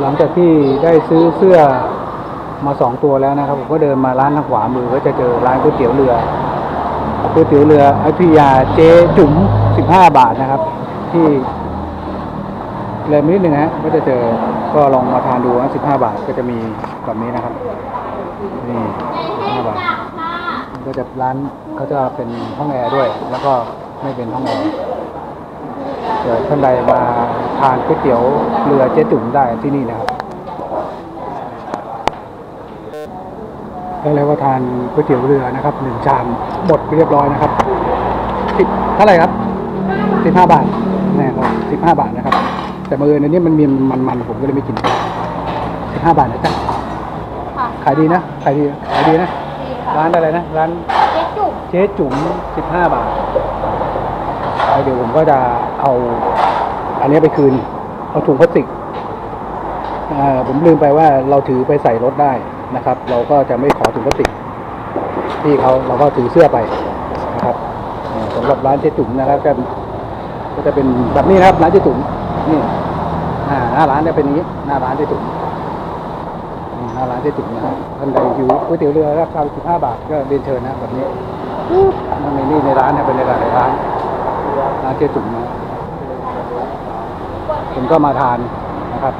หลังจากที่ได้ซื้อเสื้อมาสองตัวแล้วนะครับ ผมก็เดินมาร้านทางขวามือก็จะเจอร้านก๋วยเตี๋ยวเรือก๋วยเตี๋ยวเรืออยุธยาเจ๊จุ๋มสิบห้าบาทนะครับ ที่เลยนิดหนึ่งฮะก็จะเจอก็ลองมาทานดูนะสิบห้าบาทก็จะมีแบบนี้นะครับ นี่ห้าบาทก็จะร้านเขาจะเป็นห้องแอร์ด้วย แล้วก็ไม่เป็นห้องแอร์เดี๋ยวท่านใดมา ทานก๋วยเตี๋ยวเรือเจ๊จุ๋มได้ที่นี่นะครับแล้วเราก็ทานก๋วยเตี๋ยวเรือนะครับหนึ่งชามหมดไปเรียบร้อยนะครับสิบเท่าไหร่ครับสิบห้าบาทนี่ครับสิบห้าบาทนะครับ แต่มือในนี้มันมีมันๆผมก็เลยไม่กินสิบห้าบาทนะจ๊ะค่ะขายดีนะขายดีขายดีนะดีค่ะร้านอะไรนะ ร้านเจ๊จุกเจ๊จุ๋มสิบห้าบาทแล้วเดี๋ยวผมก็จะเอา อันนี้ไปคืน เอาถุงพลาสติกอ่าผมลืมไปว่าเราถือไปใส่รถได้นะครับ เราก็จะไม่ขอถุงพลาสติกที่เขาเราก็ถือเสื้อไปนะครับอ่าสำหรับร้านเจ๊จุ๋มนะครับก็ก็จะเป็นแบบนี้นะครับร้านเจ๊จุ๋มนี่อ่าหน้าร้านจะเป็นอย่างนี้ หน้าร้านเจ๊จุ๋มอืมหน้าร้านเจ๊จุ๋มนะครับท่านใดหิวก๋วยเตี๋ยวเรือราคา15บาทก็เรียนเชิญนะแบบนี้นั่งในนี่ในร้านเนี่ยเป็นในร้านในร้านร้านเจ๊จุ๋มนะ ผมก็มาทานนะครับ